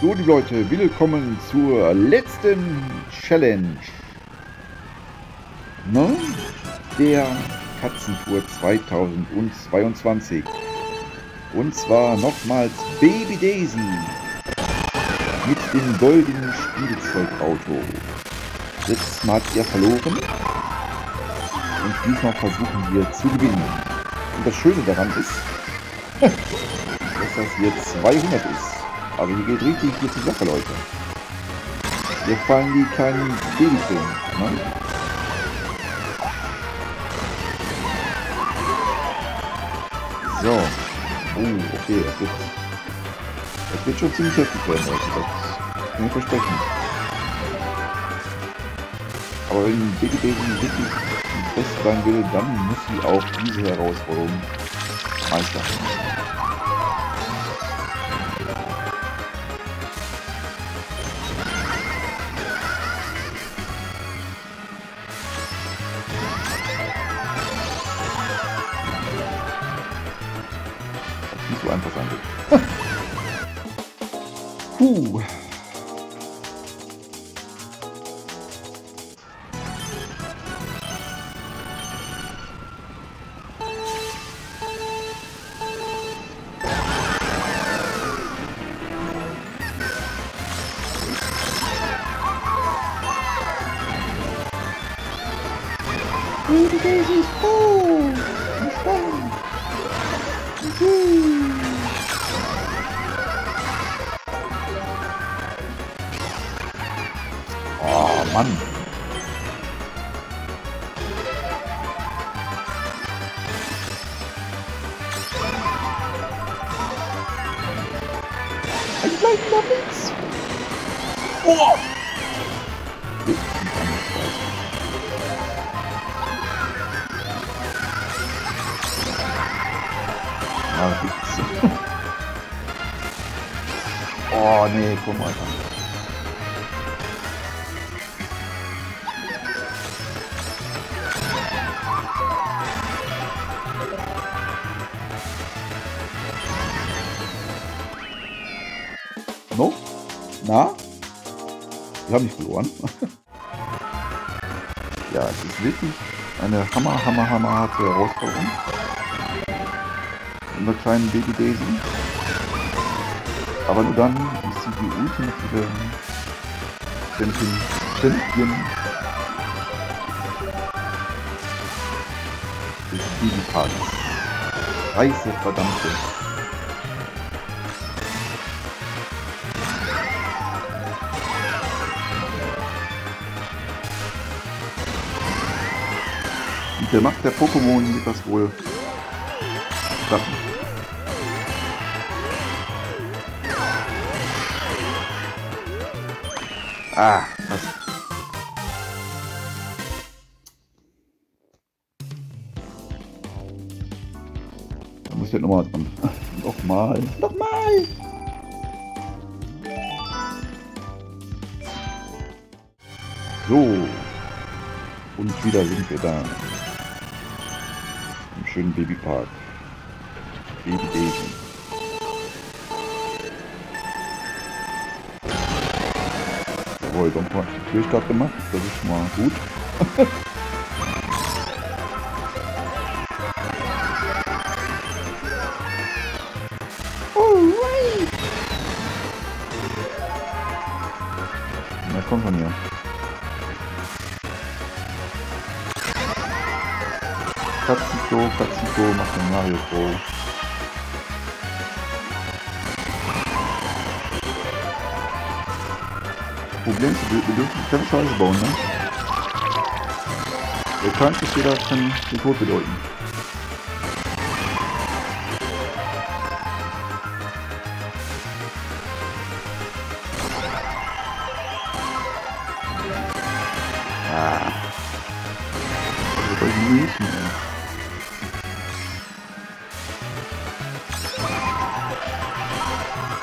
So, liebe Leute, willkommen zur letzten Challenge. Ne? Der Katzentour 2022. Und zwar nochmals Baby Daisy mit dem goldenen Spielzeugauto. Letztes Mal hat er verloren und diesmal versuchen wir zu gewinnen. Und das Schöne daran ist, dass das hier 200 ist. Also hier geht richtig hier zur Sache, Leute. Hier fallen die kleinen Babyfilme. Ne? So. Oh, okay, das wird, das wird schon ziemlich heftig werden, Leute. Das kann ich versprechen. Aber wenn Baby Baby wirklich fest sein will, dann muss sie auch diese Herausforderung meistern. So einfach sein wird. Puh. Baby Daisy's full. Mann. Ich bleib nach links. Oh, ah, nee, guck mal. No? Na? Wir haben nicht verloren. ja, es ist wirklich eine hammer, hammer, hammer harte Herausforderung. Unser kleinen Baby Daisy. Aber nur dann ist sie die ultimative Champion. Champion des Babyparks. Scheiße, verdammte. Der Macht der Pokémon wird das wohl klappen. Ah, was? Da muss ich halt nochmal dran. nochmal. Nochmal! So. Und wieder sind wir da. Schönen Babypark. Baby Daisy. Jawohl, dann hat die Türstart gemacht. Das ist mal gut. Alright. Na komm von hier. Katzenklo, Katzenklo, mach den Mario Pro. Problem ist, wir dürfen keine Scheiße bauen, ne? Der kleinste Fehler kann den Tod bedeuten.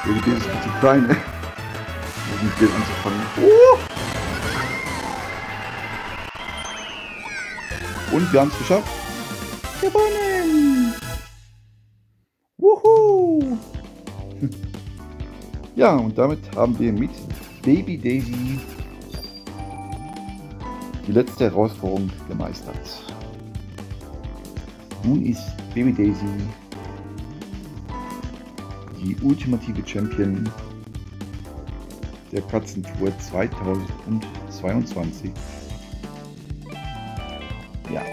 Irgendwie ist es viel zu klein, ey. Um mit Geld anzufangen. Oh! Und wir haben es geschafft. Gewonnen. Wuhu. Ja, und damit haben wir mit Baby Daisy die letzte Herausforderung gemeistert. Nun ist Baby Daisy die ultimative Champion der Katzentour 2022. Ja.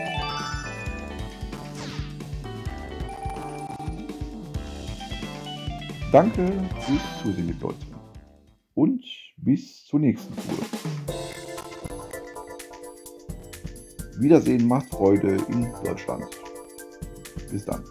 Danke fürs Zusehen, liebe Leute. Und bis zur nächsten Tour. Wiedersehen macht Freude in Deutschland. Bis dann.